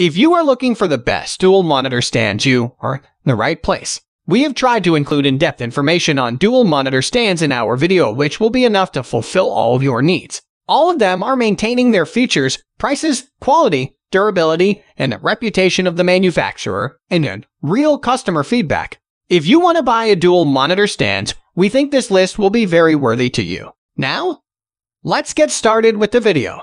If you are looking for the best dual monitor stands, you are in the right place. We have tried to include in-depth information on dual monitor stands in our video which will be enough to fulfill all of your needs. All of them are maintaining their features, prices, quality, durability, and the reputation of the manufacturer, and then real customer feedback. If you want to buy a dual monitor stand, we think this list will be very worthy to you. Now, let's get started with the video.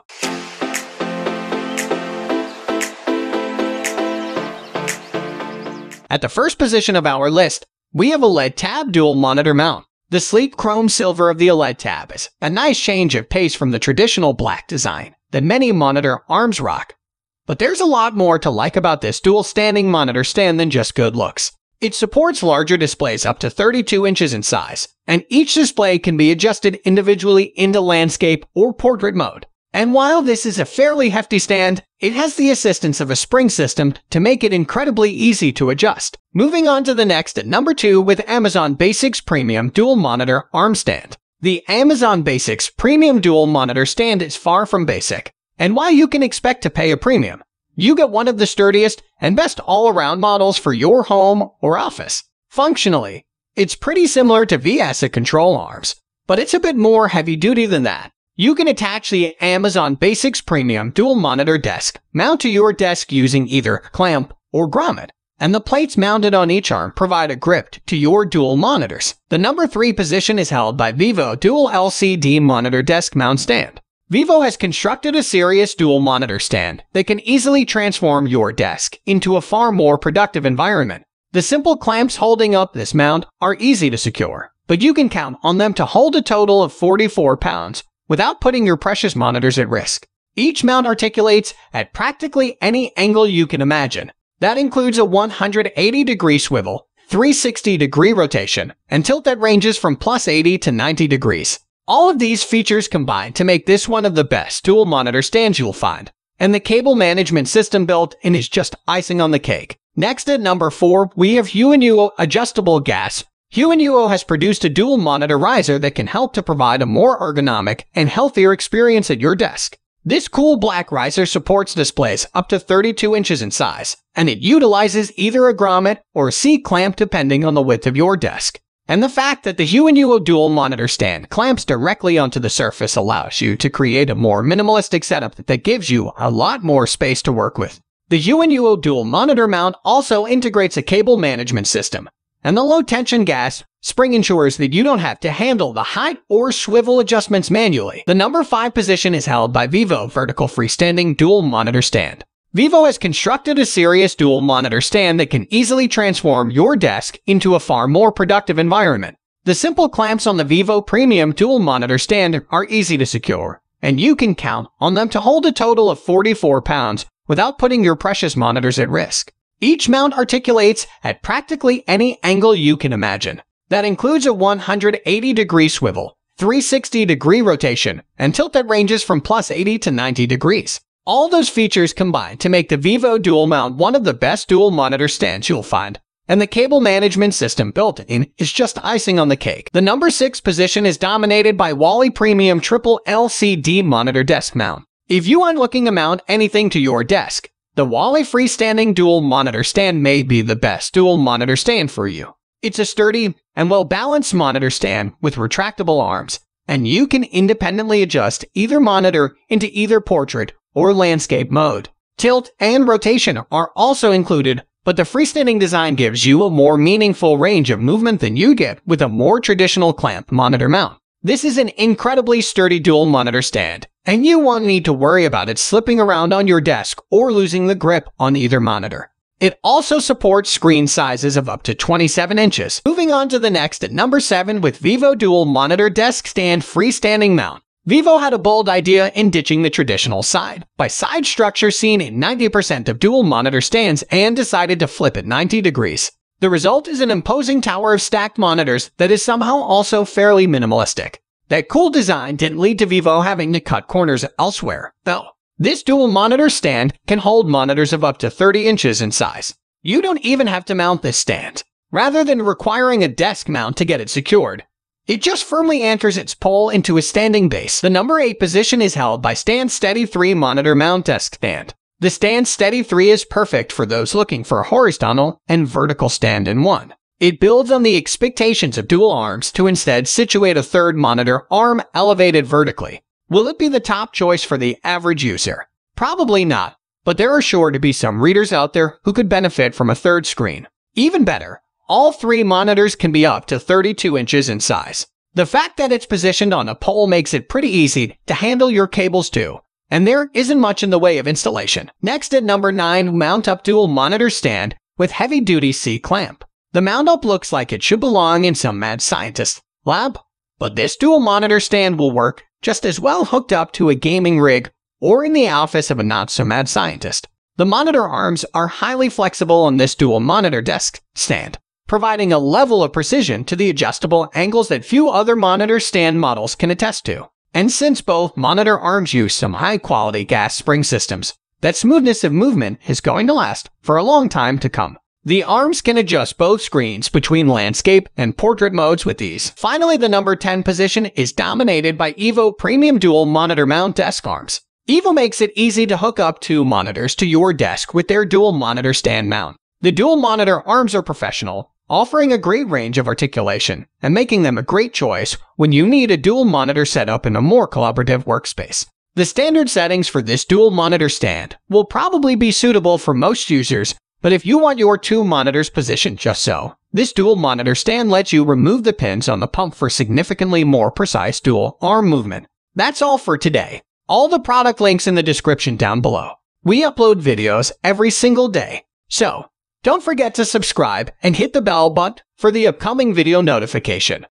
At the first position of our list, we have a EleTab dual monitor mount. The sleek chrome silver of the EleTab is a nice change of pace from the traditional black design that many monitor arms rock. But there's a lot more to like about this dual standing monitor stand than just good looks. It supports larger displays up to 32 inches in size, and each display can be adjusted individually into landscape or portrait mode. And while this is a fairly hefty stand, it has the assistance of a spring system to make it incredibly easy to adjust. Moving on to the next at number 2 with Amazon Basics Premium Dual Monitor Arm Stand. The Amazon Basics Premium Dual Monitor Stand is far from basic, and while you can expect to pay a premium, you get one of the sturdiest and best all-around models for your home or office. Functionally, it's pretty similar to VESA control arms, but it's a bit more heavy-duty than that. You can attach the Amazon Basics Premium Dual Monitor Desk mount to your desk using either clamp or grommet, and the plates mounted on each arm provide a grip to your dual monitors. The number 3 position is held by Vivo Dual LCD Monitor Desk Mount Stand. Vivo has constructed a serious dual monitor stand that can easily transform your desk into a far more productive environment. The simple clamps holding up this mount are easy to secure, but you can count on them to hold a total of 44 pounds without putting your precious monitors at risk. Each mount articulates at practically any angle you can imagine. That includes a 180 degree swivel, 360 degree rotation, and tilt that ranges from plus 80 to 90 degrees. All of these features combine to make this one of the best dual monitor stands you'll find. And the cable management system built in is just icing on the cake. Next at number 4, we have Huanuo Adjustable Gas Huanuo has produced a dual monitor riser that can help to provide a more ergonomic and healthier experience at your desk. This cool black riser supports displays up to 32 inches in size, and it utilizes either a grommet or a C-clamp depending on the width of your desk. And the fact that the Huanuo dual monitor stand clamps directly onto the surface allows you to create a more minimalistic setup that gives you a lot more space to work with. The Huanuo dual monitor mount also integrates a cable management system, and the low tension gas spring ensures that you don't have to handle the height or swivel adjustments manually. The number 5 position is held by Vivo Vertical Freestanding Dual Monitor Stand. Vivo has constructed a serious dual monitor stand that can easily transform your desk into a far more productive environment. The simple clamps on the Vivo Premium Dual Monitor Stand are easy to secure, and you can count on them to hold a total of 44 pounds without putting your precious monitors at risk. Each mount articulates at practically any angle you can imagine. That includes a 180 degree swivel, 360 degree rotation, and tilt that ranges from plus 80 to 90 degrees. All those features combine to make the Vivo Dual Mount one of the best dual monitor stands you'll find. And the cable management system built in is just icing on the cake. The number 6 position is dominated by Wali Premium Triple LCD Monitor Desk Mount. If you aren't looking to mount anything to your desk, the Wali freestanding dual monitor stand may be the best dual monitor stand for you. It's a sturdy and well-balanced monitor stand with retractable arms, and you can independently adjust either monitor into either portrait or landscape mode. Tilt and rotation are also included, but the freestanding design gives you a more meaningful range of movement than you get with a more traditional clamp monitor mount. This is an incredibly sturdy dual monitor stand, and you won't need to worry about it slipping around on your desk or losing the grip on either monitor. It also supports screen sizes of up to 27 inches. Moving on to the next at number 7 with Vivo Dual Monitor Desk Stand Freestanding Mount. Vivo had a bold idea in ditching the traditional side by side structure seen in 90% of dual monitor stands and decided to flip it 90 degrees. The result is an imposing tower of stacked monitors that is somehow also fairly minimalistic. That cool design didn't lead to Vivo having to cut corners elsewhere, though. This dual monitor stand can hold monitors of up to 30 inches in size. You don't even have to mount this stand. Rather than requiring a desk mount to get it secured, it just firmly anchors its pole into a standing base. The number 8 position is held by Stand Steady 3 Monitor Mount Desk Stand. The Stand Steady 3 is perfect for those looking for a horizontal and vertical stand in one. It builds on the expectations of dual arms to instead situate a third monitor arm elevated vertically. Will it be the top choice for the average user? Probably not, but there are sure to be some readers out there who could benefit from a third screen. Even better, all three monitors can be up to 32 inches in size. The fact that it's positioned on a pole makes it pretty easy to handle your cables too, and there isn't much in the way of installation. Next at number 9, Mountup dual monitor stand with heavy-duty C-clamp. The Mountup looks like it should belong in some mad scientist lab, but this dual monitor stand will work just as well hooked up to a gaming rig or in the office of a not-so-mad scientist. The monitor arms are highly flexible on this dual monitor desk stand, providing a level of precision to the adjustable angles that few other monitor stand models can attest to. And since both monitor arms use some high-quality gas spring systems, that smoothness of movement is going to last for a long time to come. The arms can adjust both screens between landscape and portrait modes with ease. Finally, the number 10 position is dominated by Eveo Premium Dual Monitor Mount Desk Arms. Eveo makes it easy to hook up two monitors to your desk with their dual monitor stand mount. The dual monitor arms are professional, offering a great range of articulation and making them a great choice when you need a dual monitor setup in a more collaborative workspace. The standard settings for this dual monitor stand will probably be suitable for most users but if you want your two monitors positioned just so, this dual monitor stand lets you remove the pins on the pump for significantly more precise dual arm movement. That's all for today. All the product links in the description down below. We upload videos every single day, so don't forget to subscribe and hit the bell button for the upcoming video notification.